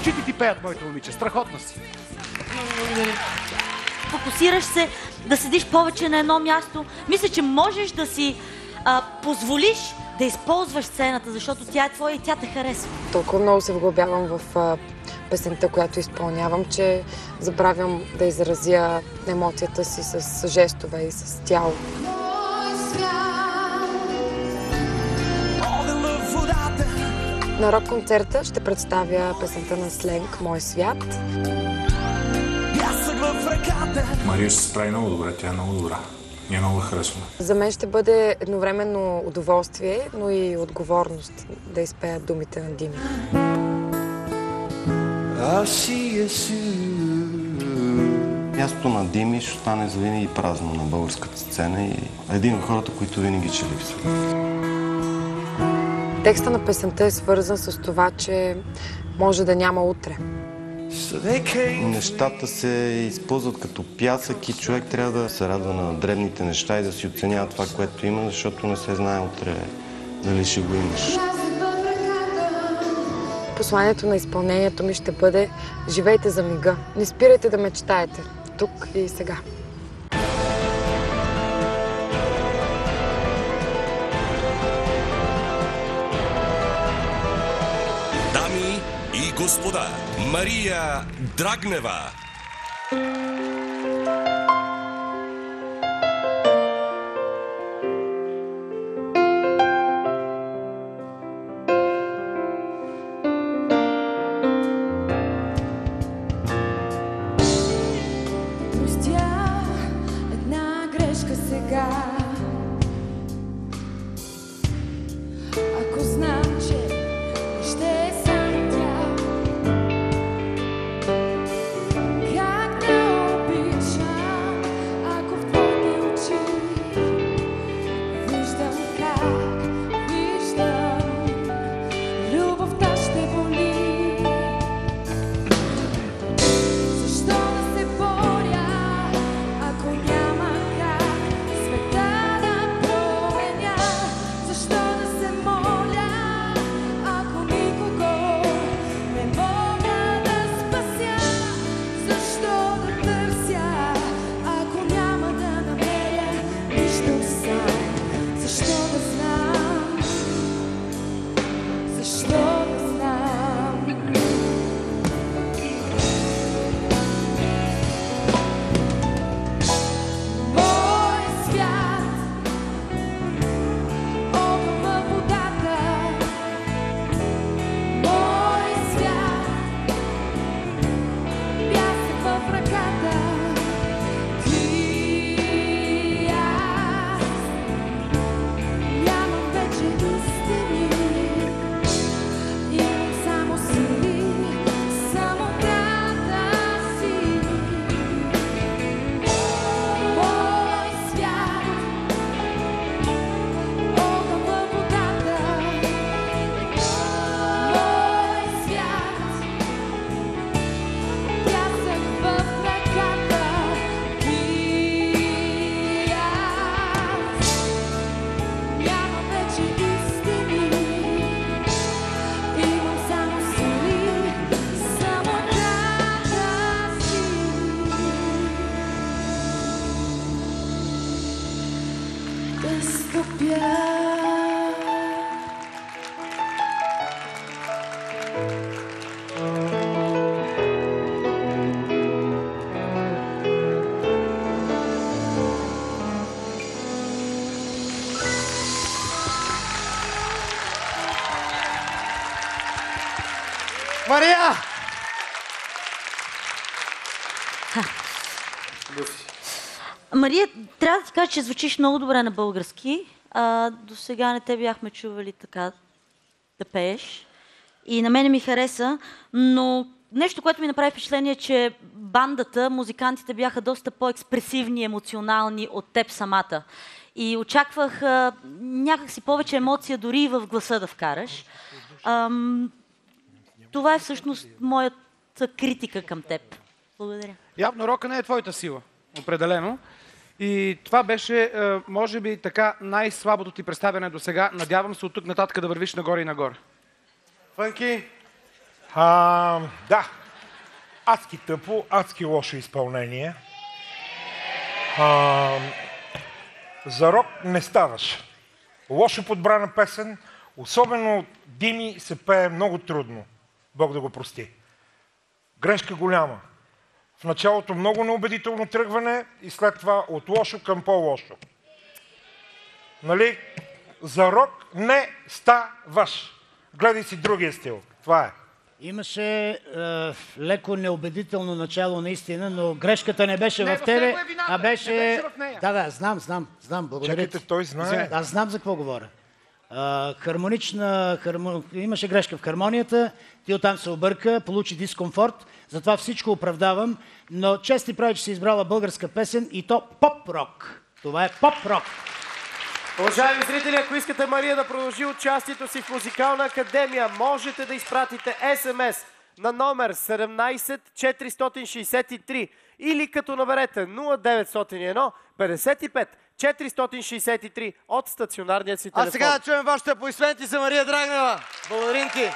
Очите ти пеят, моето момиче. Страхотна си. Фокусираш се да седиш повече на едно място. Мисля, че можеш да си а, позволиш да използваш сцената, защото тя е твоя и тя те харесва. Толкова много се вглъбявам в а, песента, която изпълнявам, че забравям да изразя емоцията си с жестове и с тяло. На рок-концерта ще представя песента на Сленг «Мой свят». Мария ще се справи много добре, тя е много добра. Ние много харесваме. За мен ще бъде едновременно удоволствие, но и отговорност да изпея думите на Дими. Мястото на Дими ще остане завинаги празно на българската сцена и е един от хората, които винаги ще липсват. Текста на песента е свързан с това, че може да няма утре. Нещата се използват като пясък и човек трябва да се радва на дребните неща и да си оценява това, което има, защото не се знае утре дали ще го имаш. Посланието на изпълнението ми ще бъде Живейте за мига. Не спирайте да мечтаете. Тук и сега. Господа, Мария Драгнева. Защо да Мария! Мария, трябва да ти кажа, че звучиш много добре на български. А, до сега не те бяхме чували така да пееш. И на мене ми хареса, но нещо, което ми направи впечатление, е, че бандата, музикантите бяха доста по-експресивни, емоционални от теб самата. И очаквах а, някакси повече емоция дори и в гласа да вкараш. Ам, това е всъщност моята критика към теб. Благодаря. Явно рока не е твоята сила. Определено. И това беше, е, може би, така най-слабото ти представяне до сега. Надявам се от тук нататък да вървиш нагоре и нагоре. Фънки, А, да. Адски тъпо, адски лошо изпълнение. А, за рок не ставаш. Лошо подбрана песен, особено от Дими се пее много трудно. Бог да го прости. Грешка голяма. В началото много неубедително тръгване и след това от лошо към по-лошо. Нали? За рок не ставаш. Гледай си другия стил. Това е. Имаше е, леко неубедително начало наистина, но грешката не беше Не, в тебе, е вината, а беше... не беше в нея. Да, да, знам, знам, знам, благодаря Чакайте, ти. той знае. Аз знам за какво говоря. Хармонична, хармо... имаше грешка в хармонията, ти оттам се обърка, получи дискомфорт, затова всичко оправдавам, но чест ти прави, че си избрала българска песен и то поп-рок. Това е поп-рок. Уважаеми зрители, ако искате Мария да продължи участието си в музикална академия, можете да изпратите СМС на номер 17463 или като наберете 0901 55 463 от стационарния си телефон. А сега да чуем вашите аплодисменти за Мария Драгнева. Благодарим ти.